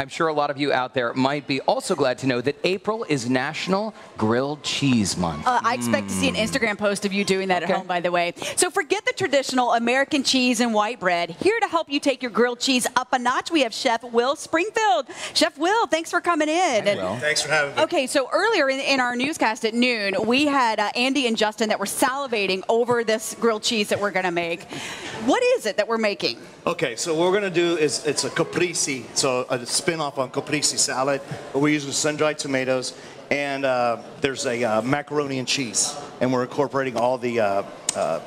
I'm sure a lot of you out there might be also glad to know that April is National Grilled Cheese Month. Uh, I expect to see an Instagram post of you doing that Okay. at home, by the way. So forget the traditional American cheese and white bread. Here to help you take your grilled cheese up a notch, we have Chef Will Springfield. Chef Will, thanks for coming in. And- Will. Thanks for having me. Okay, so earlier in, in our newscast at noon, we had uh, Andy and Justin that were salivating over this grilled cheese that we're going to make. What is it that we're making? Okay, so what we're gonna do is it's a caprese, so a spin-off on caprese salad. But we're using sun-dried tomatoes, and uh, there's a uh, macaroni and cheese, and we're incorporating all the uh, uh,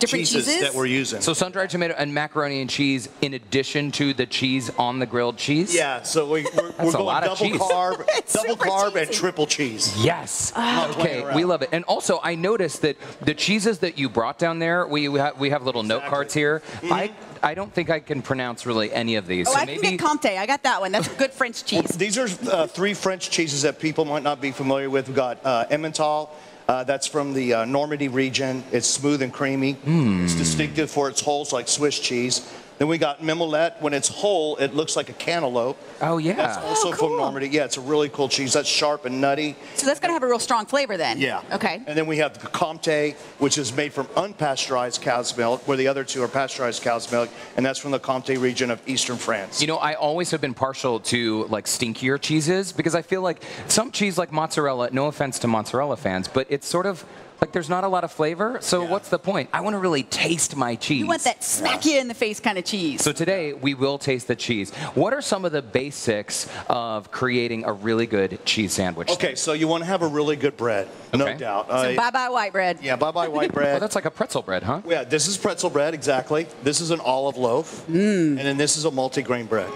Different cheeses, cheeses? that we're using. So sun-dried tomato and macaroni and cheese in addition to the cheese on the grilled cheese? yeah, so we, we're, we're a going lot of double cheese. carb, double super carb, and triple cheese. Yes. Not okay, we love it. And also, I noticed that the cheeses that you brought down there, we we have, we have little note cards here. I I don't think I can pronounce really any of these. Oh, so I maybe can get Comte. I got that one. That's good French cheese. These are uh, three French cheeses that people might not be familiar with. We've got uh, Emmental. Uh, that's from the uh, Normandy region. It's smooth and creamy. Hmm. It's distinctive for its holes like Swiss cheese. Then we got Mimolette. When it's whole, it looks like a cantaloupe. Oh yeah. That's oh, also cool. from Normandy. Yeah, it's a really cool cheese. That's sharp and nutty. So that's going to have a real strong flavor then. Yeah. Okay. And then we have the Comté, which is made from unpasteurized cow's milk, where the other two are pasteurized cow's milk, and that's from the Comté region of eastern France. You know, I always have been partial to like stinkier cheeses because I feel like some cheese like mozzarella, no offense to mozzarella fans, but it's sort of like there's not a lot of flavor. So Yeah. what's the point? I want to really taste my cheese. You want that smack you in the face kind of cheese. So today we will taste the cheese. What are some of the basics of creating a really good cheese sandwich? Okay, so you want to have a really good bread, no doubt. So Uh, bye bye white bread. yeah, bye bye white Well, bread. that's like a pretzel bread, huh? yeah, this is pretzel bread, exactly. This is an olive loaf. And then this is a multigrain bread.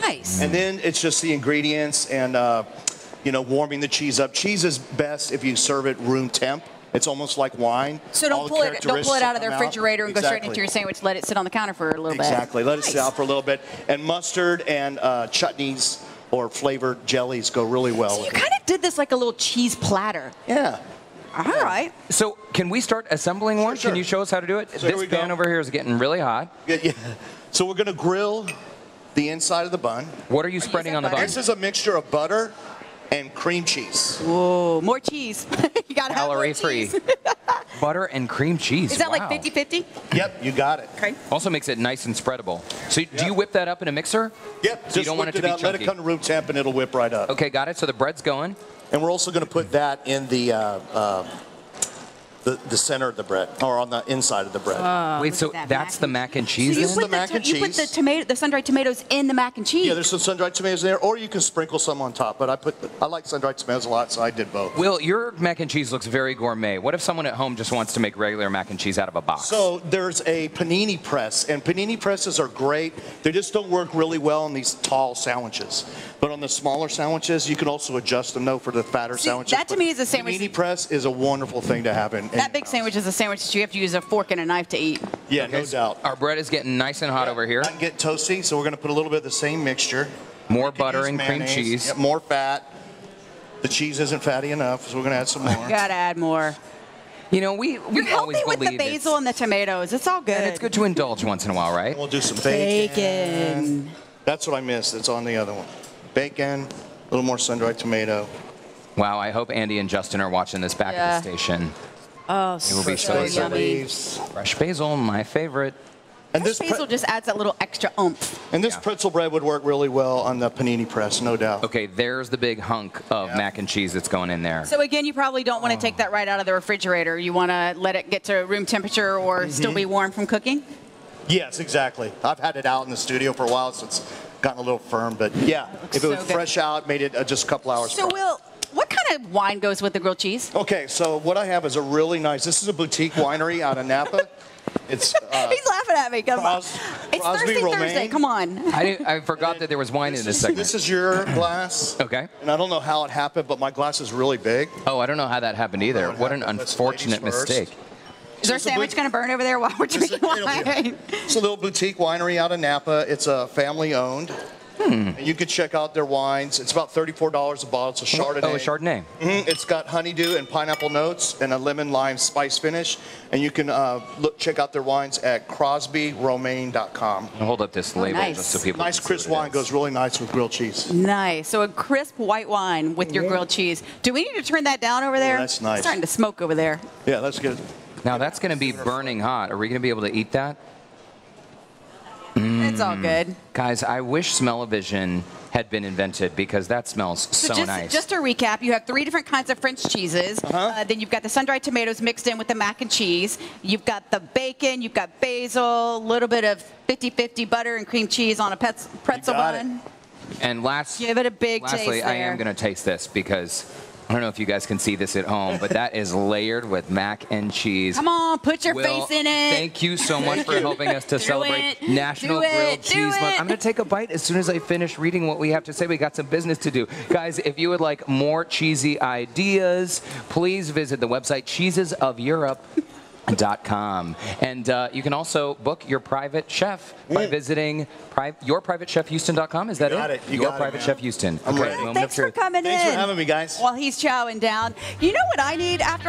Nice. And then it's just the ingredients and, uh, you know, warming the cheese up. Cheese is best if you serve it room temp. It's almost like wine. So don't the pull it don't pull it out of the refrigerator and go straight into your sandwich. Let it sit on the counter for a little bit. Exactly. Let it sit out for a little bit. And mustard and uh, chutneys or flavored jellies go really well So you with it. kind of did this like a little cheese platter. Yeah. All right. So can we start assembling one? sure. Can you show us how to do it? So this we go. pan over here is getting really hot. Yeah, yeah. So we're going to grill the inside of the bun. What are you spreading on the bun? This is a mixture of butter and cream cheese. Whoa, more cheese. you got to have more Calorie free. cheese. Butter and cream cheese. Is that Wow. like 50 50? Yep, you got it. Okay. Also makes it nice and spreadable. So do you whip that up in a mixer? Yep, So just you don't want it to be out, let it chunky. come to room temp and it'll whip right up. Okay, got it. So the bread's going. And we're also going to put that in the, uh, uh, the the center of the bread, or on the inside of the bread. Oh, Wait, so that that's mac the mac and So cheese? you put the mac to- and You put the tomato, the sun-dried tomatoes in the mac and cheese. yeah, there's some sun-dried tomatoes in there, or you can sprinkle some on top. But I put I like sun-dried tomatoes a lot, so I did both. Will, your mac and cheese looks very gourmet. What if someone at home just wants to make regular mac and cheese out of a box? So there's a panini press, and panini presses are great. They just don't work really well on these tall sandwiches. But on the smaller sandwiches, you can also adjust them, though, for the fatter See, sandwiches. that to But me is a sandwich- Panini press is a wonderful thing to have in. in that big house. sandwich is a sandwich that you have to use a fork and a knife to eat. Yeah, no Okay, so doubt. Our bread is getting nice and hot over here. Not get toasty, so we're going to put a little bit of the same mixture. More butter use and cream cheese. Yep, more fat. The cheese isn't fatty enough, so we're going to add some more. Gotta add more. You know, we, we You're always healthy with the basil and the tomatoes. It's all good. and it's good to indulge once in a while, right? We'll do some bacon. Bacon. That's what I missed. It's on the other one. Bacon, a little more sun-dried tomato. Wow, I hope Andy and Justin are watching this back Yeah. at the station. Oh, will be so, so Basil yummy. leaves. Fresh basil, my favorite. And this, Basil just adds that little extra oomph. and this Yeah. pretzel bread would work really well on the panini press, no doubt. Okay, there's the big hunk of Yeah. mac and cheese that's going in there. So again, you probably don't want to take that right out of the refrigerator. You want to let it get to room temperature or Mm-hmm. still be warm from cooking. Yes, exactly. I've had it out in the studio for a while, so it's gotten a little firm. But yeah, if it was good. fresh out, made it uh, just a couple hours. So, prior. Will, what kind of wine goes with the grilled cheese? Okay, so what I have is a really nice. This is a boutique winery out of Napa. It's uh, He's laughing at me. Come on. Cros- It's Crosby Thursday, Roamann. Thursday. Come on. I, didn't- I forgot that there was wine in this segment. This is your glass. Okay. And I don't know how it happened, but my glass is really big. Oh, I don't know how that happened either. What What an happened? Let's unfortunate ladies first. mistake. Is our It's a sandwich boot- going to burn over there while we're It's a, drinking it'll be- wine? it's a little boutique winery out of Napa. It's a family owned. And you can check out their wines. It's about $34 a bottle. It's a Chardonnay. Oh, a Chardonnay. Mhm. It's got honeydew and pineapple notes and a lemon lime spice finish. And you can uh, look check out their wines at crosbyroamann.com. Hold up this label nice. just so people Nice can see crisp what it wine is. goes really nice with grilled cheese. Nice. So a crisp white wine with your grilled cheese. Do we need to turn that down over there? that's nice. It's starting to smoke over there. Yeah, that's good. Now that's going to be burning hot. Are we going to be able to eat that? It's all good. Guys, I wish smell-o-vision had been invented because that smells so, So just, nice. just to recap, you have three different kinds of French cheeses. Uh, then you've got the sun-dried tomatoes mixed in with the mac and cheese. You've got the bacon. You've got basil, a little bit of 50-50 butter and cream cheese on a pet- pretzel got it. bun. and last, Give it a big lastly, taste I am going to taste this because I don't know if you guys can see this at home, but that is layered with mac and cheese. Come on, put your Will, face in it. Thank you so much for helping us to celebrate it. National it. Grilled Do Cheese Month. I'm going to take a bite as soon as I finish reading what we have to say. We got some business to do. Guys, if you would like more cheesy ideas, please visit the website cheesesofeurope.com. And uh, you can also book your private chef by visiting pri- yourprivatechefhouston.com. Is that You got it. You Your got it, Private man. Chef Houston. Okay, ready. moment Thanks for coming Thanks in. Thanks for having me, guys. While he's chowing down. You know what I need after all